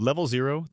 Level 0,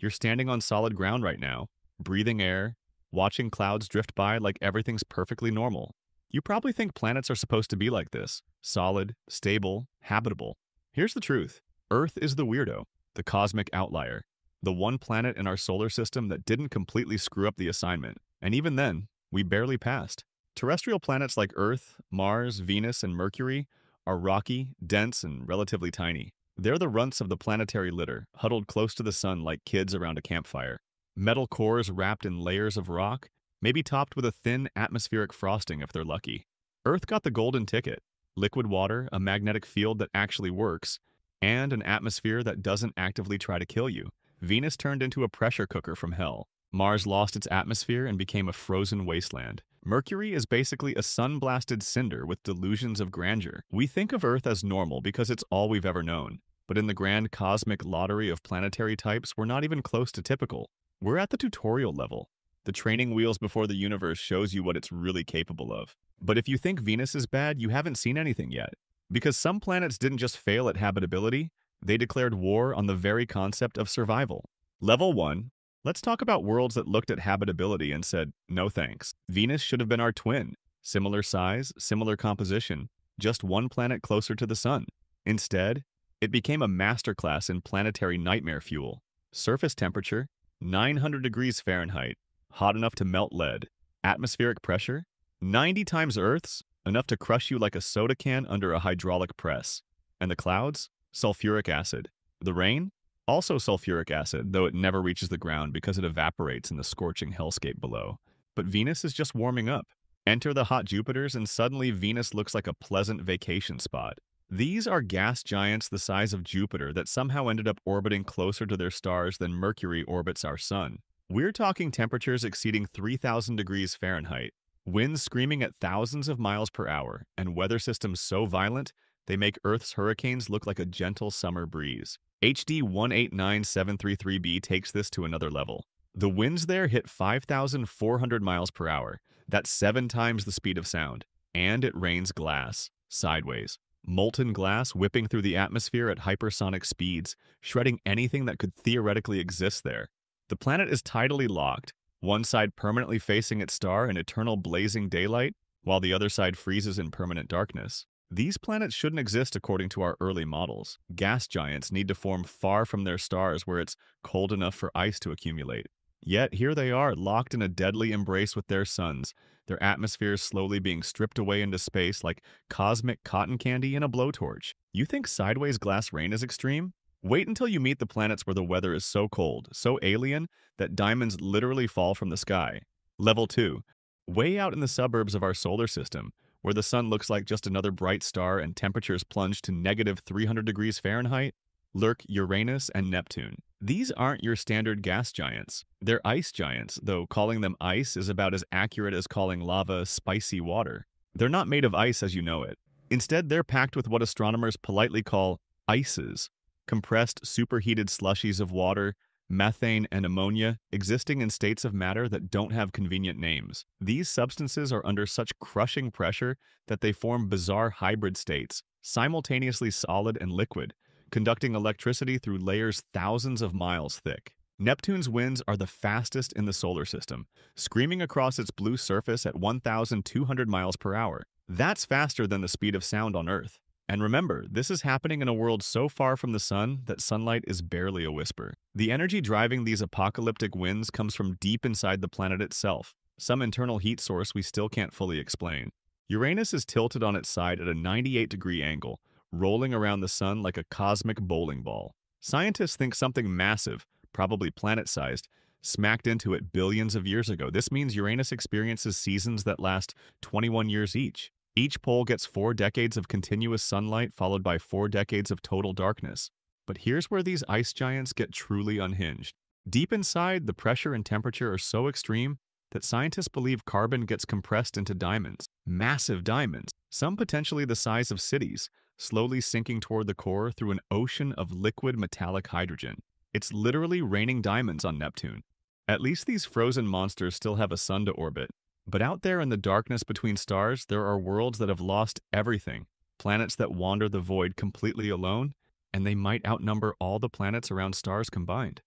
you're standing on solid ground right now, breathing air, watching clouds drift by like everything's perfectly normal. You probably think planets are supposed to be like this solid, stable, habitable. Here's the truth Earth is the weirdo, the cosmic outlier, the one planet in our solar system that didn't completely screw up the assignment. And even then, we barely passed. Terrestrial planets like Earth, Mars, Venus, and Mercury are rocky, dense, and relatively tiny. They're the runts of the planetary litter, huddled close to the sun like kids around a campfire. Metal cores wrapped in layers of rock, maybe topped with a thin atmospheric frosting if they're lucky. Earth got the golden ticket liquid water, a magnetic field that actually works, and an atmosphere that doesn't actively try to kill you. Venus turned into a pressure cooker from hell. Mars lost its atmosphere and became a frozen wasteland. Mercury is basically a sun-blasted cinder with delusions of grandeur. We think of Earth as normal because it's all we've ever known. But in the grand cosmic lottery of planetary types, we're not even close to typical. We're at the tutorial level. The training wheels before the universe shows you what it's really capable of. But if you think Venus is bad, you haven't seen anything yet. Because some planets didn't just fail at habitability, they declared war on the very concept of survival. Level 1. Let's talk about worlds that looked at habitability and said, no thanks. Venus should have been our twin. Similar size, similar composition, just one planet closer to the sun. Instead, it became a masterclass in planetary nightmare fuel. Surface temperature, 900 degrees Fahrenheit, hot enough to melt lead. Atmospheric pressure, 90 times Earth's, enough to crush you like a soda can under a hydraulic press. And the clouds? Sulfuric acid. The rain? Also sulfuric acid, though it never reaches the ground because it evaporates in the scorching hellscape below. But Venus is just warming up. Enter the hot Jupiters and suddenly Venus looks like a pleasant vacation spot. These are gas giants the size of Jupiter that somehow ended up orbiting closer to their stars than Mercury orbits our sun. We're talking temperatures exceeding 3,000 degrees Fahrenheit, winds screaming at thousands of miles per hour, and weather systems so violent they make Earth's hurricanes look like a gentle summer breeze. HD 189733b takes this to another level. The winds there hit 5,400 miles per hour. That's seven times the speed of sound. And it rains glass, sideways molten glass whipping through the atmosphere at hypersonic speeds, shredding anything that could theoretically exist there. The planet is tidally locked, one side permanently facing its star in eternal blazing daylight, while the other side freezes in permanent darkness. These planets shouldn't exist according to our early models. Gas giants need to form far from their stars where it's cold enough for ice to accumulate. Yet here they are, locked in a deadly embrace with their suns, their atmospheres slowly being stripped away into space like cosmic cotton candy in a blowtorch. You think sideways glass rain is extreme? Wait until you meet the planets where the weather is so cold, so alien, that diamonds literally fall from the sky. Level 2. Way out in the suburbs of our solar system, where the sun looks like just another bright star and temperatures plunge to negative 300 degrees Fahrenheit, lurk Uranus and Neptune. These aren't your standard gas giants. They're ice giants, though calling them ice is about as accurate as calling lava spicy water. They're not made of ice as you know it. Instead, they're packed with what astronomers politely call ices, compressed superheated slushies of water, methane, and ammonia existing in states of matter that don't have convenient names. These substances are under such crushing pressure that they form bizarre hybrid states, simultaneously solid and liquid, conducting electricity through layers thousands of miles thick. Neptune's winds are the fastest in the solar system, screaming across its blue surface at 1,200 miles per hour. That's faster than the speed of sound on Earth. And remember, this is happening in a world so far from the sun that sunlight is barely a whisper. The energy driving these apocalyptic winds comes from deep inside the planet itself, some internal heat source we still can't fully explain. Uranus is tilted on its side at a 98 degree angle, rolling around the sun like a cosmic bowling ball. Scientists think something massive, probably planet-sized, smacked into it billions of years ago. This means Uranus experiences seasons that last 21 years each. Each pole gets four decades of continuous sunlight followed by four decades of total darkness. But here's where these ice giants get truly unhinged. Deep inside, the pressure and temperature are so extreme that scientists believe carbon gets compressed into diamonds, massive diamonds, some potentially the size of cities, slowly sinking toward the core through an ocean of liquid metallic hydrogen. It's literally raining diamonds on Neptune. At least these frozen monsters still have a sun to orbit. But out there in the darkness between stars, there are worlds that have lost everything, planets that wander the void completely alone, and they might outnumber all the planets around stars combined.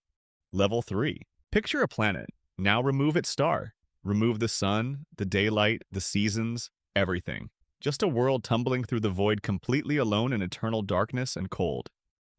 Level 3. Picture a planet. Now remove its star. Remove the sun, the daylight, the seasons, everything. Just a world tumbling through the void completely alone in eternal darkness and cold.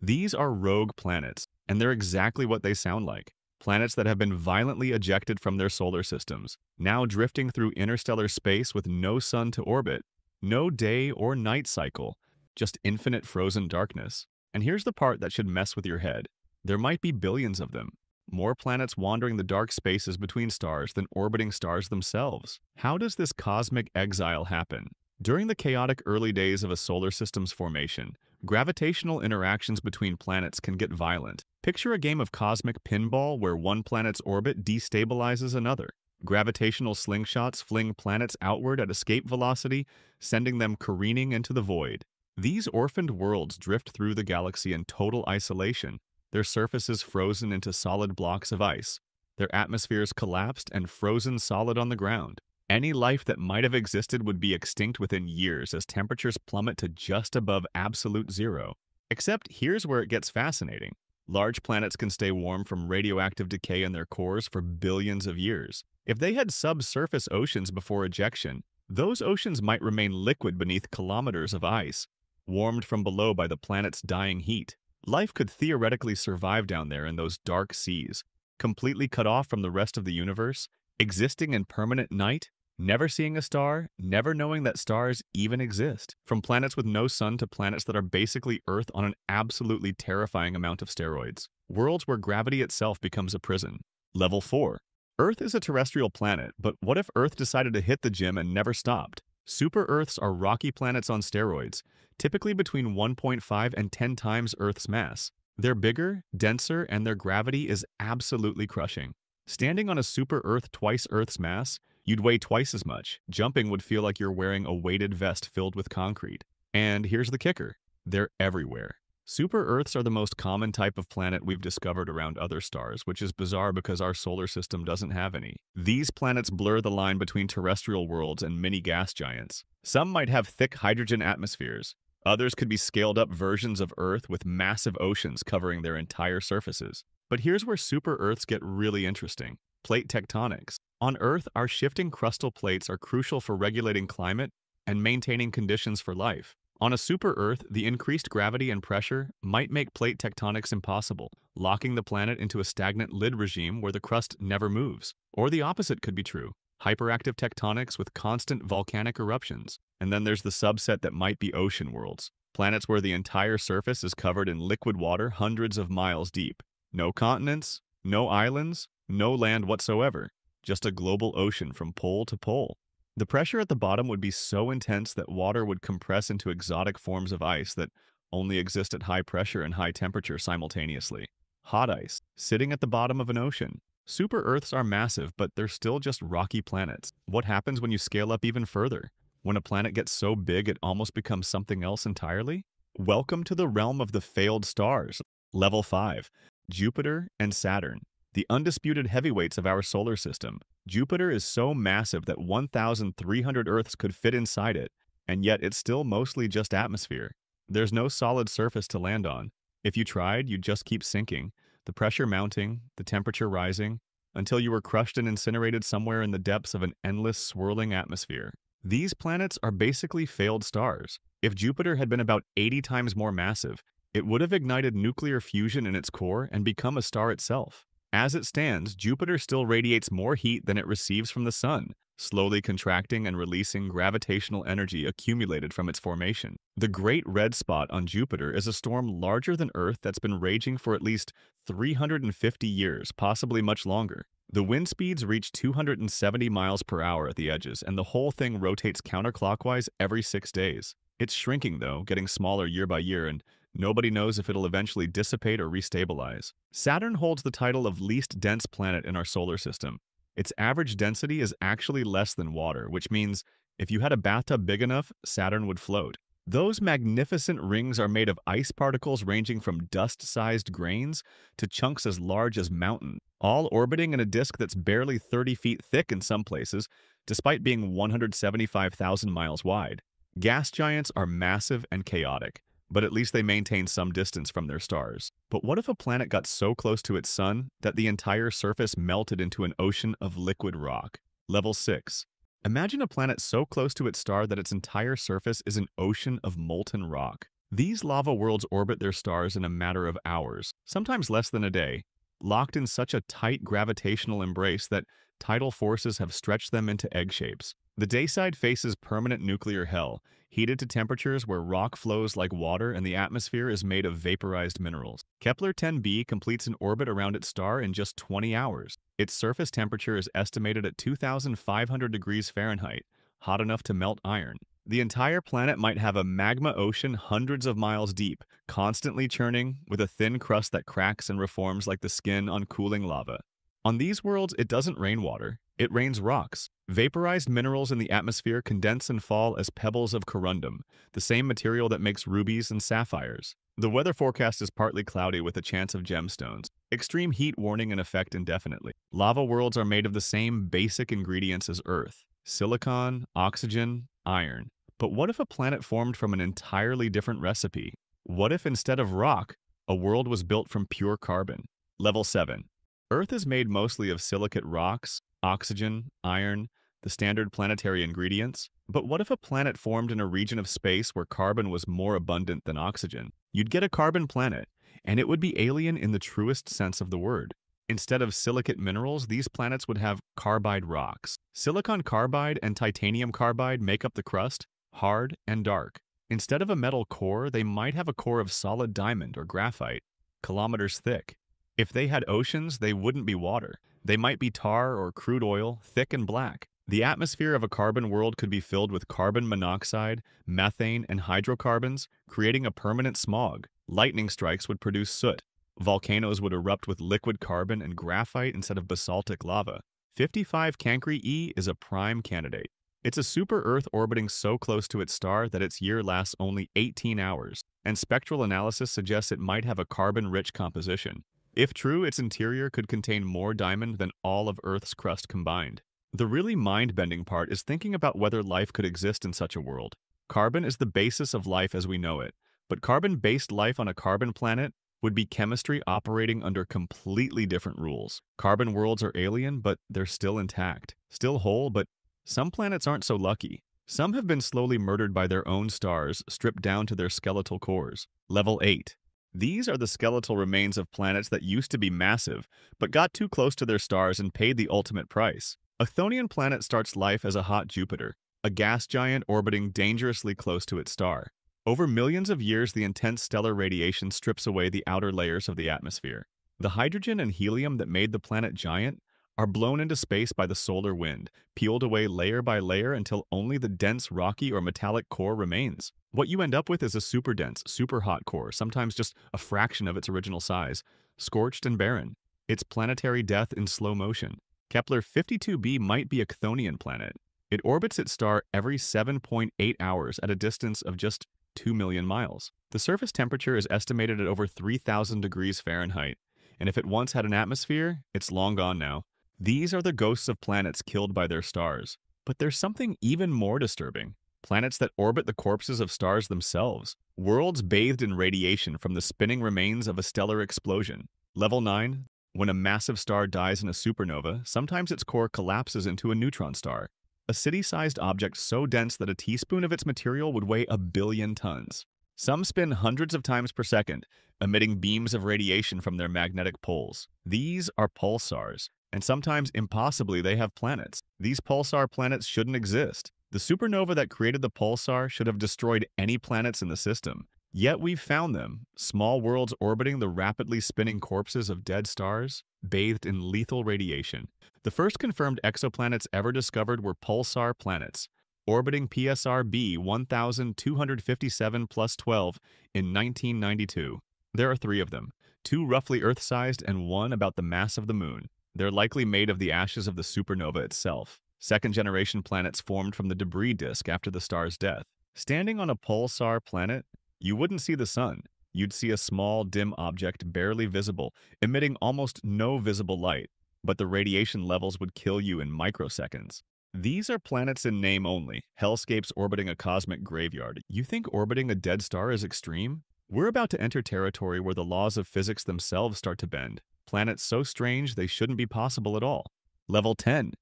These are rogue planets, and they're exactly what they sound like. Planets that have been violently ejected from their solar systems, now drifting through interstellar space with no sun to orbit, no day or night cycle, just infinite frozen darkness. And here's the part that should mess with your head. There might be billions of them, more planets wandering the dark spaces between stars than orbiting stars themselves. How does this cosmic exile happen? During the chaotic early days of a solar system's formation, gravitational interactions between planets can get violent. Picture a game of cosmic pinball where one planet's orbit destabilizes another. Gravitational slingshots fling planets outward at escape velocity, sending them careening into the void. These orphaned worlds drift through the galaxy in total isolation, their surfaces frozen into solid blocks of ice, their atmospheres collapsed and frozen solid on the ground. Any life that might have existed would be extinct within years as temperatures plummet to just above absolute zero. Except here's where it gets fascinating. Large planets can stay warm from radioactive decay in their cores for billions of years. If they had subsurface oceans before ejection, those oceans might remain liquid beneath kilometers of ice, warmed from below by the planet's dying heat. Life could theoretically survive down there in those dark seas, completely cut off from the rest of the universe, existing in permanent night never seeing a star, never knowing that stars even exist. From planets with no sun to planets that are basically Earth on an absolutely terrifying amount of steroids. Worlds where gravity itself becomes a prison. Level 4. Earth is a terrestrial planet, but what if Earth decided to hit the gym and never stopped? Super Earths are rocky planets on steroids, typically between 1.5 and 10 times Earth's mass. They're bigger, denser, and their gravity is absolutely crushing. Standing on a super Earth twice Earth's mass, You'd weigh twice as much. Jumping would feel like you're wearing a weighted vest filled with concrete. And here's the kicker they're everywhere. Super Earths are the most common type of planet we've discovered around other stars, which is bizarre because our solar system doesn't have any. These planets blur the line between terrestrial worlds and mini gas giants. Some might have thick hydrogen atmospheres. Others could be scaled up versions of Earth with massive oceans covering their entire surfaces. But here's where super Earths get really interesting plate tectonics. On Earth, our shifting crustal plates are crucial for regulating climate and maintaining conditions for life. On a super Earth, the increased gravity and pressure might make plate tectonics impossible, locking the planet into a stagnant lid regime where the crust never moves. Or the opposite could be true hyperactive tectonics with constant volcanic eruptions. And then there's the subset that might be ocean worlds, planets where the entire surface is covered in liquid water hundreds of miles deep. No continents, no islands, no land whatsoever just a global ocean from pole to pole. The pressure at the bottom would be so intense that water would compress into exotic forms of ice that only exist at high pressure and high temperature simultaneously. Hot ice, sitting at the bottom of an ocean. Super Earths are massive, but they're still just rocky planets. What happens when you scale up even further? When a planet gets so big it almost becomes something else entirely? Welcome to the realm of the failed stars. Level 5 Jupiter and Saturn the undisputed heavyweights of our solar system. Jupiter is so massive that 1,300 Earths could fit inside it, and yet it's still mostly just atmosphere. There's no solid surface to land on. If you tried, you'd just keep sinking, the pressure mounting, the temperature rising, until you were crushed and incinerated somewhere in the depths of an endless swirling atmosphere. These planets are basically failed stars. If Jupiter had been about 80 times more massive, it would have ignited nuclear fusion in its core and become a star itself. As it stands, Jupiter still radiates more heat than it receives from the Sun, slowly contracting and releasing gravitational energy accumulated from its formation. The Great Red Spot on Jupiter is a storm larger than Earth that's been raging for at least 350 years, possibly much longer. The wind speeds reach 270 miles per hour at the edges, and the whole thing rotates counterclockwise every six days. It's shrinking, though, getting smaller year by year, and Nobody knows if it'll eventually dissipate or restabilize. Saturn holds the title of least dense planet in our solar system. Its average density is actually less than water, which means if you had a bathtub big enough, Saturn would float. Those magnificent rings are made of ice particles ranging from dust-sized grains to chunks as large as mountains, all orbiting in a disk that's barely 30 feet thick in some places, despite being 175,000 miles wide. Gas giants are massive and chaotic. But at least they maintain some distance from their stars. But what if a planet got so close to its sun that the entire surface melted into an ocean of liquid rock? Level 6. Imagine a planet so close to its star that its entire surface is an ocean of molten rock. These lava worlds orbit their stars in a matter of hours, sometimes less than a day, locked in such a tight gravitational embrace that tidal forces have stretched them into egg shapes. The dayside faces permanent nuclear hell, heated to temperatures where rock flows like water and the atmosphere is made of vaporized minerals. Kepler-10b completes an orbit around its star in just 20 hours. Its surface temperature is estimated at 2,500 degrees Fahrenheit, hot enough to melt iron. The entire planet might have a magma ocean hundreds of miles deep, constantly churning, with a thin crust that cracks and reforms like the skin on cooling lava. On these worlds, it doesn't rain water, it rains rocks. Vaporized minerals in the atmosphere condense and fall as pebbles of corundum, the same material that makes rubies and sapphires. The weather forecast is partly cloudy with a chance of gemstones. Extreme heat warning in effect indefinitely. Lava worlds are made of the same basic ingredients as Earth. Silicon, oxygen, iron. But what if a planet formed from an entirely different recipe? What if instead of rock, a world was built from pure carbon? Level 7. Earth is made mostly of silicate rocks, oxygen, iron, the standard planetary ingredients. But what if a planet formed in a region of space where carbon was more abundant than oxygen? You'd get a carbon planet, and it would be alien in the truest sense of the word. Instead of silicate minerals, these planets would have carbide rocks. Silicon carbide and titanium carbide make up the crust, hard and dark. Instead of a metal core, they might have a core of solid diamond or graphite, kilometers thick. If they had oceans, they wouldn't be water. They might be tar or crude oil, thick and black. The atmosphere of a carbon world could be filled with carbon monoxide, methane, and hydrocarbons, creating a permanent smog. Lightning strikes would produce soot. Volcanoes would erupt with liquid carbon and graphite instead of basaltic lava. 55 Cancri E is a prime candidate. It's a super Earth orbiting so close to its star that its year lasts only 18 hours, and spectral analysis suggests it might have a carbon-rich composition. If true, its interior could contain more diamond than all of Earth's crust combined. The really mind-bending part is thinking about whether life could exist in such a world. Carbon is the basis of life as we know it, but carbon-based life on a carbon planet would be chemistry operating under completely different rules. Carbon worlds are alien, but they're still intact. Still whole, but some planets aren't so lucky. Some have been slowly murdered by their own stars, stripped down to their skeletal cores. Level 8. These are the skeletal remains of planets that used to be massive, but got too close to their stars and paid the ultimate price. A Chthonian planet starts life as a hot Jupiter, a gas giant orbiting dangerously close to its star. Over millions of years, the intense stellar radiation strips away the outer layers of the atmosphere. The hydrogen and helium that made the planet giant are blown into space by the solar wind, peeled away layer by layer until only the dense rocky or metallic core remains. What you end up with is a super dense, super hot core, sometimes just a fraction of its original size, scorched and barren. It's planetary death in slow motion. Kepler 52b might be a Chthonian planet. It orbits its star every 7.8 hours at a distance of just 2 million miles. The surface temperature is estimated at over 3,000 degrees Fahrenheit, and if it once had an atmosphere, it's long gone now. These are the ghosts of planets killed by their stars. But there's something even more disturbing. Planets that orbit the corpses of stars themselves. Worlds bathed in radiation from the spinning remains of a stellar explosion. Level 9. When a massive star dies in a supernova, sometimes its core collapses into a neutron star. A city-sized object so dense that a teaspoon of its material would weigh a billion tons. Some spin hundreds of times per second, emitting beams of radiation from their magnetic poles. These are pulsars, and sometimes impossibly they have planets. These pulsar planets shouldn't exist. The supernova that created the pulsar should have destroyed any planets in the system. Yet we've found them, small worlds orbiting the rapidly spinning corpses of dead stars, bathed in lethal radiation. The first confirmed exoplanets ever discovered were pulsar planets, orbiting PSR B 1257 plus 12 in 1992. There are three of them, two roughly Earth-sized and one about the mass of the Moon. They're likely made of the ashes of the supernova itself. Second-generation planets formed from the debris disk after the star's death. Standing on a pulsar planet, you wouldn't see the sun. You'd see a small, dim object barely visible, emitting almost no visible light, but the radiation levels would kill you in microseconds. These are planets in name only, hellscapes orbiting a cosmic graveyard. You think orbiting a dead star is extreme? We're about to enter territory where the laws of physics themselves start to bend. Planets so strange they shouldn't be possible at all. Level 10.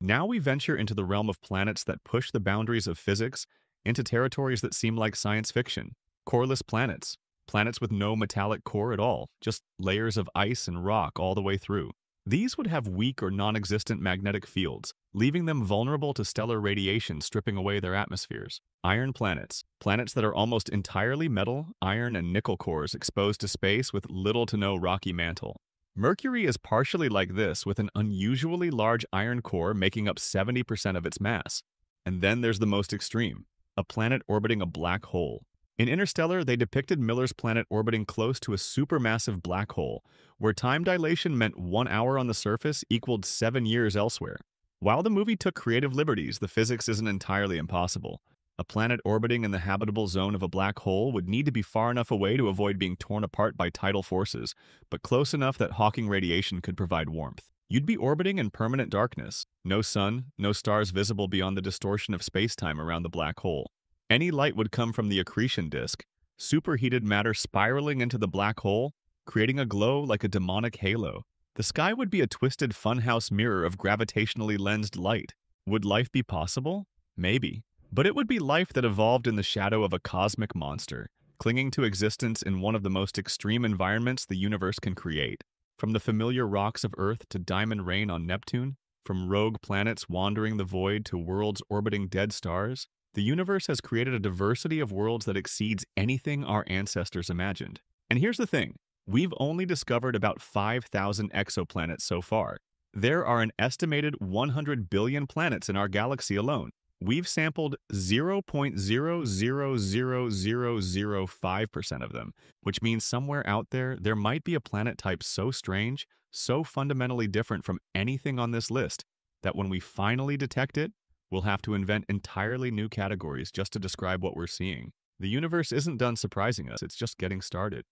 Now we venture into the realm of planets that push the boundaries of physics into territories that seem like science fiction. Coreless planets. Planets with no metallic core at all, just layers of ice and rock all the way through. These would have weak or non-existent magnetic fields, leaving them vulnerable to stellar radiation stripping away their atmospheres. Iron planets, planets that are almost entirely metal, iron, and nickel cores exposed to space with little to no rocky mantle. Mercury is partially like this with an unusually large iron core making up 70% of its mass. And then there's the most extreme, a planet orbiting a black hole. In Interstellar, they depicted Miller's planet orbiting close to a supermassive black hole, where time dilation meant one hour on the surface equaled seven years elsewhere. While the movie took creative liberties, the physics isn't entirely impossible. A planet orbiting in the habitable zone of a black hole would need to be far enough away to avoid being torn apart by tidal forces, but close enough that Hawking radiation could provide warmth. You'd be orbiting in permanent darkness, no sun, no stars visible beyond the distortion of spacetime around the black hole. Any light would come from the accretion disk, superheated matter spiraling into the black hole, creating a glow like a demonic halo. The sky would be a twisted funhouse mirror of gravitationally lensed light. Would life be possible? Maybe. But it would be life that evolved in the shadow of a cosmic monster, clinging to existence in one of the most extreme environments the universe can create. From the familiar rocks of Earth to diamond rain on Neptune, from rogue planets wandering the void to worlds orbiting dead stars, the universe has created a diversity of worlds that exceeds anything our ancestors imagined. And here's the thing we've only discovered about 5,000 exoplanets so far. There are an estimated 100 billion planets in our galaxy alone. We've sampled 0.0000005% of them, which means somewhere out there, there might be a planet type so strange, so fundamentally different from anything on this list, that when we finally detect it, We'll have to invent entirely new categories just to describe what we're seeing. The universe isn't done surprising us, it's just getting started.